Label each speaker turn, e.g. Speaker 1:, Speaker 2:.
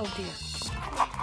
Speaker 1: Oh dear.